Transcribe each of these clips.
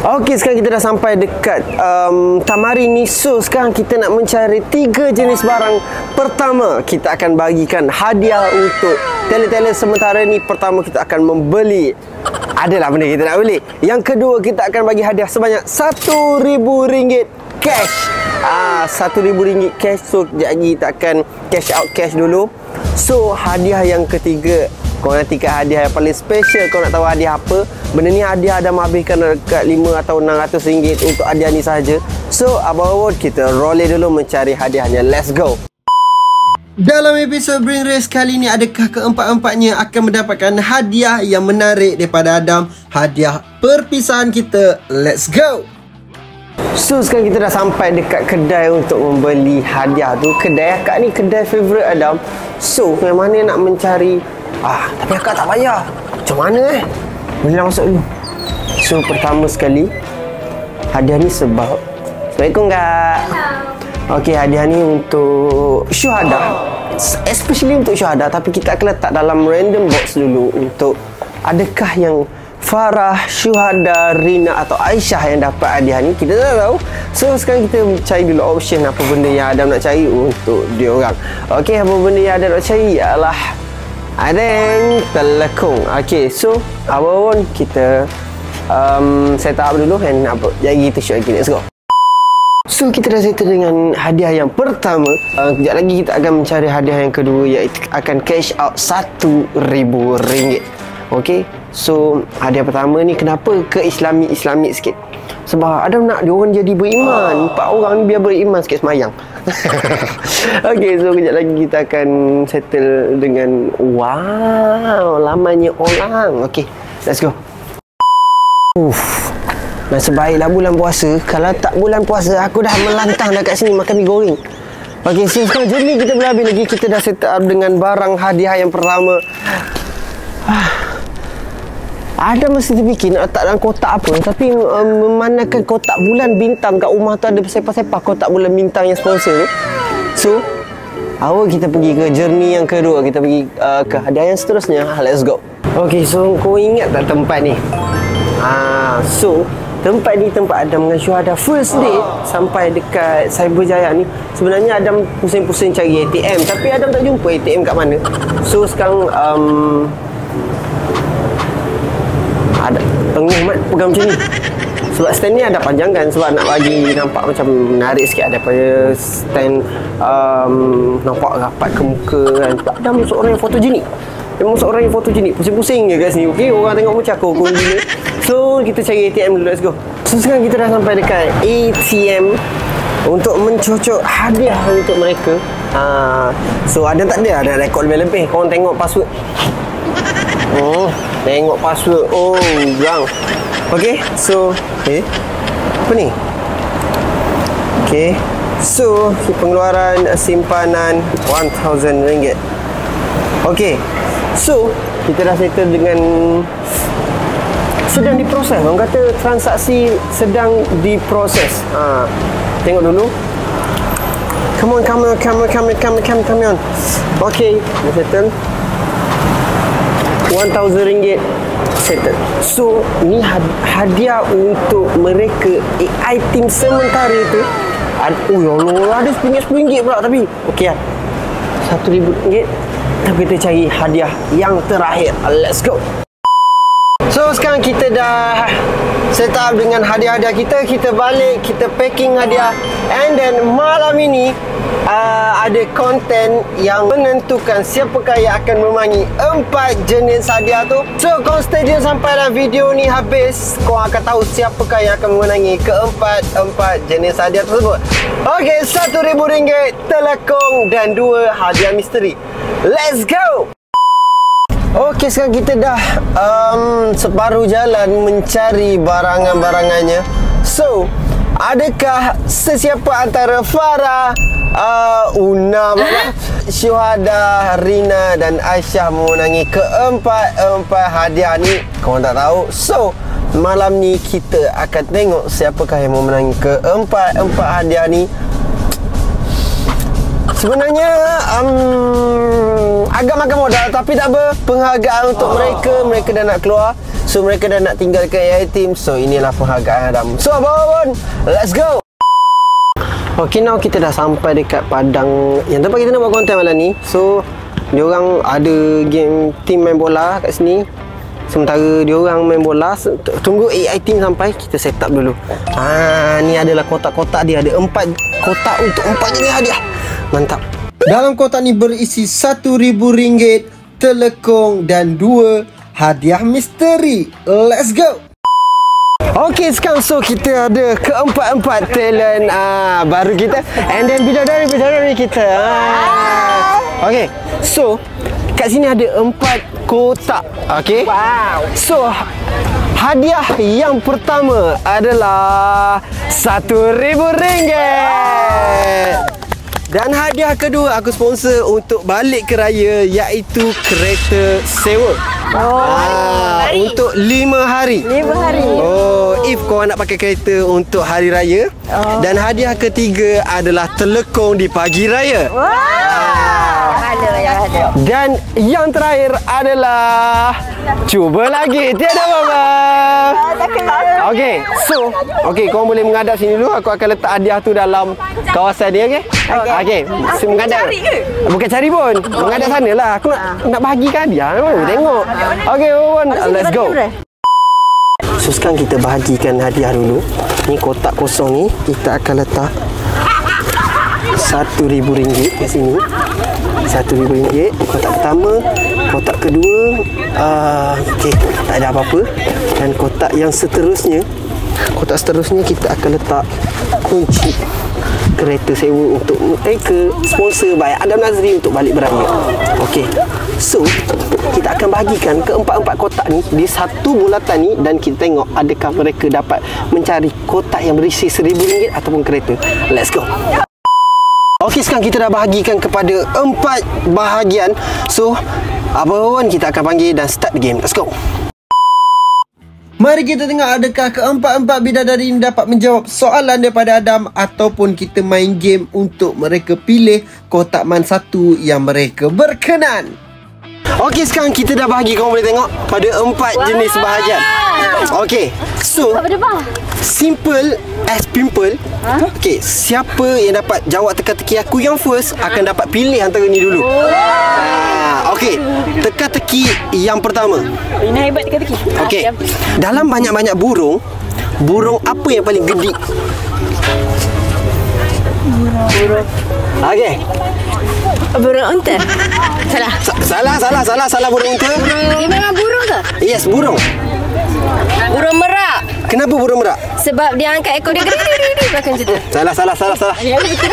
Okey, sekarang kita dah sampai dekat um, Tamari ni. So, sekarang kita nak mencari tiga jenis barang. Pertama, kita akan bagikan hadiah untuk tele-tele sementara ni. Pertama, kita akan membeli adalah benda kita nak beli. Yang kedua, kita akan bagi hadiah sebanyak RM1,000 cash. Ah, RM1,000 cash. So, lagi kita akan cash out cash dulu. So, hadiah yang ketiga, kau nanti kat hadiah yang paling special Kau nak tahu hadiah apa Benda ni hadiah dah menghabiskan dekat 5 atau 600 ringgit Untuk hadiah ni sahaja. So Abang Award kita roll dulu mencari hadiahnya. Let's go! Dalam episod Bring Race kali ini adakah keempat-empatnya akan mendapatkan hadiah yang menarik daripada Adam? Hadiah perpisahan kita. Let's go! So sekarang kita dah sampai dekat kedai untuk membeli hadiah tu. Kedai akak ni kedai favourite Adam. So memang mana nak mencari Ah, tapi akak tak payah Macam mana eh Bolehlah masuk dulu So pertama sekali Hadiah ni sebab Assalamualaikum kak Okey, hadiah ni untuk syuhada. Especially untuk syuhada tapi kita akan letak dalam random box dulu untuk adakah yang Farah, Syuhada, Rina atau Aisyah yang dapat hadiah ni kita tak tahu. So sekarang kita cari dulu option apa benda yang Adam nak cari untuk dia orang. Okey, apa benda yang Adam nak cari ialah ada yang telekung. Okey, so apa pun kita um, set up dulu and apa jadi kita shoot lagi. Let's go. So kita dah settle dengan hadiah yang pertama. Uh, Kejap lagi kita akan mencari hadiah yang kedua Iaitu akan cash out RM1,000 Okay So hadiah pertama ni kenapa? Ke islami-islami sikit. Sebab Adam nak dia orang jadi beriman. Empat orang ni biar beriman sikit semayang Okay so kejap lagi kita akan settle dengan Wow lamanya orang. Okay let's go. Uff Nasib baiklah bulan puasa. Kalau tak bulan puasa Aku dah melantang dekat sini Makan mie goreng. Okey, so sekarang journey kita belum habis lagi. Kita dah set up dengan barang hadiah yang pertama. Ah. Ada mesti terfikir nak letak dalam kotak apa. Tapi um, memandangkan kotak bulan bintang kat rumah tu ada sepah-sepah kotak bulan bintang yang sponsor. Tu So, awal kita pergi ke journey yang kedua. Kita pergi uh, ke hadiah yang seterusnya. Let's go. Okay, so kau ingat tak tempat ni? Ah, so Tempat ni tempat Adam dengan Syuhada First day Sampai dekat Cyberjaya ni. Sebenarnya Adam pusing-pusing cari ATM Tapi Adam tak jumpa ATM kat mana. So sekarang um, Ada Tengah mat. Pegang macam ni. Sebab stand ni ada panjangkan. Sebab nak bagi nampak macam menarik sikit. Daripada stand um, nampak rapat ke muka kan. Sebab Adam seorang yang fotogenik. Memang seorang yang fotogenik. Pusing-pusing je kat sini. Okay orang tengok macam aku Aku gila. So kita cari ATM dulu. Let's go. So sekarang kita dah sampai dekat ATM Untuk mencocok hadiah untuk mereka. Ha. So ada tak ada Ada rekod lebih-lebih. Korang tengok password. Oh Tengok password Oh Gang Okay So Okay Apa ni Okay So pengeluaran simpanan RM1,000 Okay So, kita dah settle dengan sedang diproses. Orang kata transaksi sedang diproses. Ha, tengok dulu. Come on, come on, come on, come on, come on, come on. Okay, settle. RM1,000 settle. So, ni hadiah untuk mereka AI team sementara itu. Oh ya Allah, ada RM10 pula tapi. Okey lah. RM1,000 tapi kita cari hadiah yang terakhir. Let's go. So sekarang kita dah set up dengan hadiah-hadiah kita. Kita balik, kita packing hadiah. And then malam ini uh, ada konten yang menentukan siapakah yang akan memangi empat jenis hadiah tu. So kau stay tune sampai dalam video ni habis. Kau akan tahu siapakah yang akan memenangi keempat-empat jenis hadiah tersebut. Okay, RM1,000 telekong dan dua hadiah misteri. Let's go! Okey, sekarang kita dah um, separuh jalan mencari barangan-barangannya. So, adakah sesiapa antara Farah, uh, Una? Syuhada, Rina dan Aisyah memenangi keempat-empat hadiah ni? Kau tak tahu. So, malam ni kita akan tengok siapakah yang memenangi keempat-empat hadiah ni. Sebenarnya um, agak makan modal tapi tak apa penghargaan untuk mereka mereka dah nak keluar So mereka dah nak tinggalkan AI team. So inilah penghargaan Adam. So abang let's go. Okay now kita dah sampai dekat padang yang tempat kita nak buat konten malam ni. So diorang ada game team main bola kat sini. Sementara diorang main bola Tunggu AI team sampai Kita set up dulu Ah, Ni adalah kotak-kotak dia Ada empat kotak untuk empat jenis hadiah Mantap Dalam kotak ni berisi RM1,000 Telekong dan dua hadiah misteri Let's go Okey sekarang so kita ada keempat-empat talent ah baru kita and then bidadari bidadari kita. Ah. Okey. So kat sini ada empat kotak. Okey. Wow. So hadiah yang pertama adalah RM1,000. Dan hadiah kedua aku sponsor untuk balik ke raya iaitu kereta sewa. Oh, Ah, untuk lima hari. Lima hari. Oh, if kau nak pakai kereta untuk hari raya. Oh. Dan hadiah ketiga adalah telekong di pagi raya. Wow. Ada yang ada. Dan yang terakhir adalah cuba lagi. Tiada. Tak kena. Okey, so okey kau boleh menghadap sini dulu. Aku akan letak hadiah tu dalam kawasan dia, okey? Okey. Okey, okay. menghadap. cari ke? Bukan cari pun. Menghadap sana lah. Aku nak nak bahagikan hadiah. Mana tengok. Okey, Wawan, let's go. So sekarang kita bahagikan hadiah dulu. Ni kotak kosong ni kita akan letak RM1,000 kat sini. RM1,000 kotak pertama, kotak kedua uh, okey, tak ada apa-apa dan kotak yang seterusnya kotak seterusnya kita akan letak kunci kereta sewa untuk mereka sponsor by Adam Nazri untuk balik beraya. Okey. So, kita akan bahagikan keempat-empat kotak ni di satu bulatan ni dan kita tengok adakah mereka dapat mencari kotak yang berisi RM1,000 ataupun kereta. Let's go. Okey sekarang kita dah bahagikan kepada empat bahagian. So, apa pun kita akan panggil dan start the game. Let's go. Mari kita tengok adakah keempat-empat bidadari ini dapat menjawab soalan daripada Adam ataupun kita main game untuk mereka pilih kotak man satu yang mereka berkenan. Okey sekarang kita dah bahagi kau boleh tengok pada empat jenis bahagian. Okey. So, simple as pimple. Okey, siapa yang dapat jawab teka-teki aku yang first akan dapat pilih antara ni dulu. Ah, okey. Teka-teki yang pertama. Ini hebat teka-teki. Okey. Dalam banyak-banyak burung, burung apa yang paling gedik? Burung. Okey. Burung unta. Salah. Sa- salah, salah, salah, salah burung unta. Dia memang burung ke? Yes, burung. Burung merak. Kenapa burung merak? Sebab dia angkat ekor dia belakang macam tu. Salah, salah, salah, salah. Ya, betul.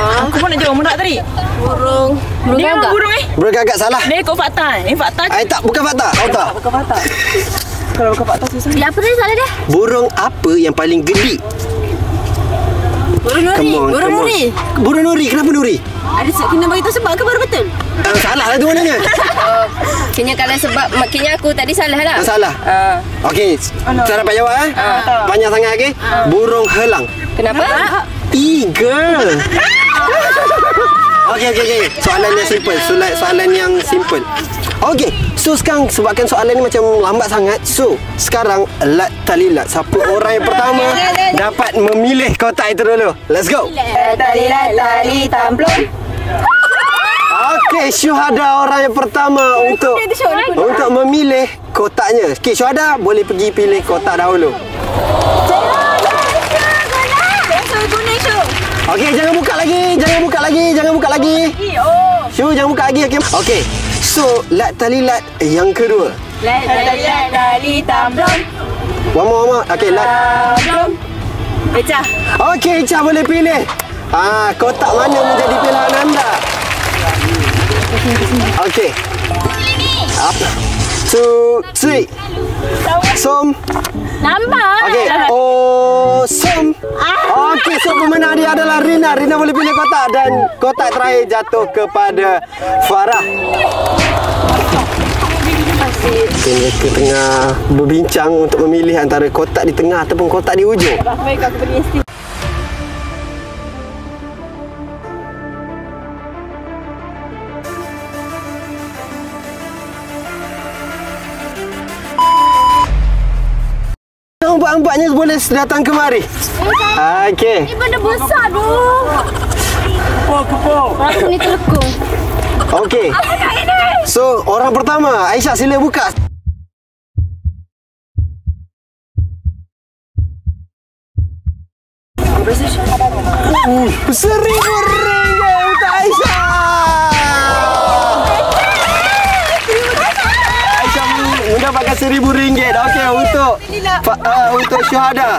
Aku pun nak jawab merak tadi. Burung. Burung Dia gagak. burung eh. Burung gagak salah. Dia ikut fakta. Ini fakta? Ai tak, bukan fakta. Tahu tak? Bukan fakta. Kalau bukan fakta susah. Dia apa tadi salah dia? Burung apa yang paling gedik? Burung nuri. Come on, Burung nuri. Burung nuri. Kenapa nuri? Ada se- kena bagi tahu sebab ke baru betul? Ah, salah lah tu maknanya. Oh, kena kalau sebab maknanya aku tadi salah lah. Ah, salah. Ah. Okey, tak dapat jawab eh? Ah. Banyak sangat okey? Burung helang. Kenapa? Eagle. Okey, okey, okey. Soalan yang simple. Soalan, soalan yang simple. Okey, so sekarang sebabkan soalan ni macam lambat sangat. So, sekarang lat talilat. Siapa orang yang pertama dapat memilih kotak itu dulu. Let's go. Tali tali tamplon. Okey, Syuhada orang yang pertama untuk untuk memilih kotaknya. Okey, Syuhada boleh pergi pilih kotak dahulu. Okey, jangan buka lagi. Jangan buka lagi. Jangan buka lagi. Syu, jangan buka lagi. Okey. Okey. So, lat talilat yang kedua. Tali tali tamplon. One more, one more. Okey, lat. Tamplon. Pecah. Okey, Ica boleh pilih. Ah, kotak mana menjadi pilihan anda? Okey. Apa? Two, three. Som. Nampak? Okey. Oh, som. Okey, so pemenang dia adalah Rina. Rina boleh pilih kotak dan kotak terakhir jatuh kepada Farah. Mereka tengah berbincang untuk memilih antara kotak di tengah ataupun kotak di ujung. Baik aku pergi ST. Terus datang kemari. Okey. Ni benda besar tu. Kepuk, kepuk. Rasa ni telekung. Okey. So, orang pertama, Aisyah sila buka. Uh, seribu ringgit mendapatkan seribu ringgit. Okey, untuk uh, untuk syuhada.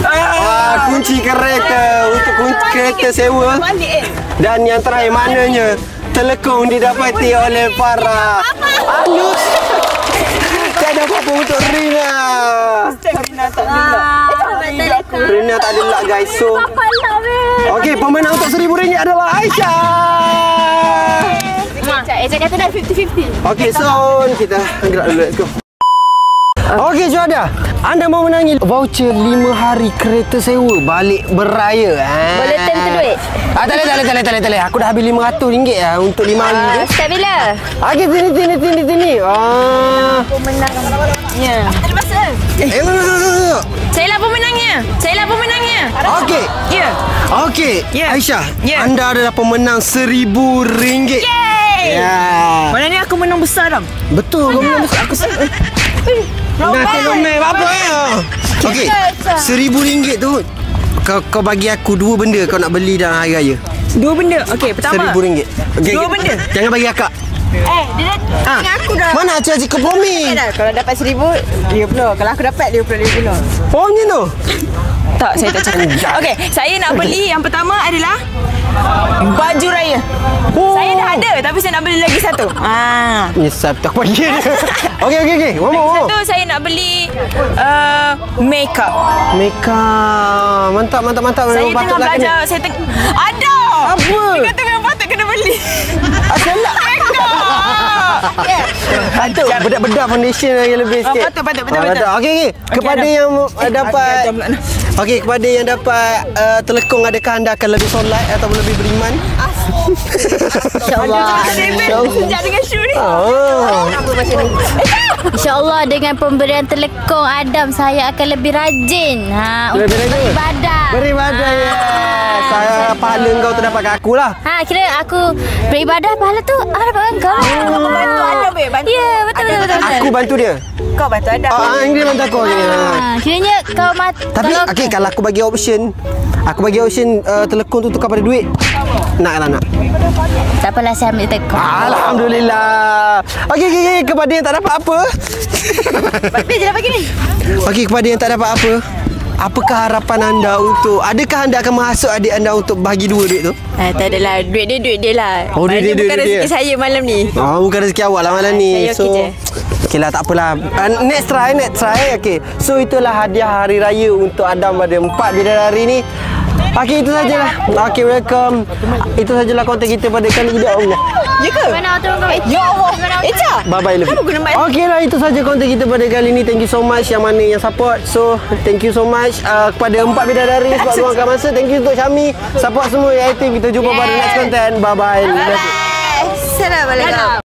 Ah, kunci kereta untuk kunci kereta sewa. Eh. Dan yang terakhir maknanya telekong didapati oleh para Anus. Tiada apa-apa untuk Rina. Rina tak ada. Rina tak ada luck guys. So, okey pemenang untuk seribu ringgit adalah Aisyah. Cak, Eja kata dah 50-50. Okey, so kita gerak dulu. Let's go. Okey, Juada. Anda mau menangi voucher 5 hari kereta sewa balik beraya. Boleh turn tu duit? Ah, tak boleh, tak boleh, tak boleh, tak boleh, tak boleh. Aku dah habis RM500 lah untuk 5 hari tu. Ah, start bila? Okey, sini, sini, sini, sini. Ah. Ya. Ada masa. Eh, tunggu, tunggu, tunggu. Saya lah pemenangnya. Saya lah pemenangnya. Okey. Ya. Okey, Ya. Aisyah. Ya. Anda adalah pemenang RM1,000. Yeay. Ya. Mana ni aku menang besar dah. Betul, kau menang besar. Aku Nak tengok map apa ya? Okey, RM1,000 tu kau, kau bagi aku dua benda kau nak beli dalam hari raya. Dua benda. Okey, pertama. RM1,000. Okay, Dua benda. Jangan bagi akak. Eh, dia dah Ha. dengan aku dah. Mana Acik Acik kau promise? Dah, kalau dapat seribu, lima puluh. Kalau aku dapat lima puluh, lima puluh. Oh, macam tu? Tak, saya tak cakap. Okey, saya nak beli yang pertama adalah baju raya. Oh. Saya dah ada tapi saya nak beli lagi satu. Ah. Nyesal tak dia. Okey, okey, okey. One more, one more. Satu saya nak beli uh, makeup. Makeup. Mantap, mantap, mantap. Saya Memang tengah belajar, kena. saya teng- ada. Apa? Dia kata memang patut kena beli. Asal lah. yeah. Patut bedak-bedak foundation lagi lebih Ah, sikit. patut, patut, betul, Ah, betul. Okey, okey. Kepada Adam. yang uh, dapat. Okey, kepada yang dapat uh, telekong adakah anda akan lebih solat ataupun lebih beriman? InsyaAllah. Sejak dengan Syu ni. Oh. InsyaAllah dengan pemberian telekong Adam saya akan lebih rajin. Ha, Lebih untuk rajin? beribadah. Beribadah ya. Saya pahala kau tu dapat kat aku lah. Ha, kira aku beribadah pahala tu ah, dapat kau. Aku bantu Adam, babe. Bantu. Ya, betul betul betul. betul. Aku bantu dia. Kau bantu Adam. Ah, ah, dia bantu aku. Okay. Ha, kiranya kau mat Tapi kalau okey kalau aku bagi option Aku bagi option uh, telekong tu tukar pada duit Nak tak nak? tak apalah saya ambil telekong. Alhamdulillah Okey okey okey kepada yang tak dapat apa Babe, je dah bagi ni. Okey kepada yang tak dapat apa Apakah harapan anda untuk Adakah anda akan menghasut adik anda untuk bagi dua duit tu? Ah, tak adalah. Duit dia, duit dia lah. Oh, duit dia, duit bukan dia. rezeki saya malam ni. Oh, bukan rezeki awak lah malam ni. saya so, okey je. Okey lah, tak apalah. Uh, next try, next try. Okey. So, itulah hadiah hari raya untuk Adam pada empat bidadari ni. Okey, itu sajalah. Okey, welcome. Itu sajalah konten kita pada kali ini. Allah. Ya ke? Mana tolong kau? Ya Allah. Eca. Bye-bye guna mic? Okey lah, itu saja konten kita pada kali ini. Thank you so much yang mana yang support. So, thank you so much uh, kepada empat bidadari sebab luangkan masa. Thank you untuk Syami. Support semua yang aktif. Kita jumpa pada next content. Bye-bye. Bye. Assalamualaikum.